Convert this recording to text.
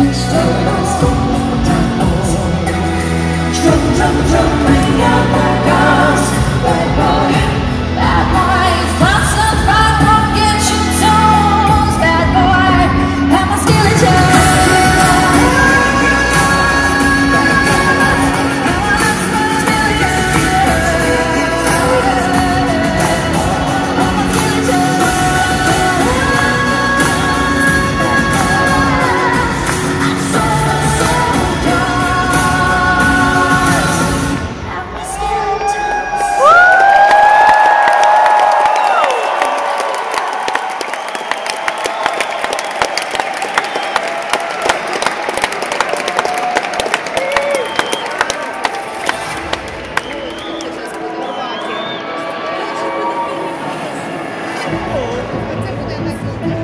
Drum, drum, drum, Oh,